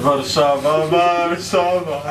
Varszava, Varszava.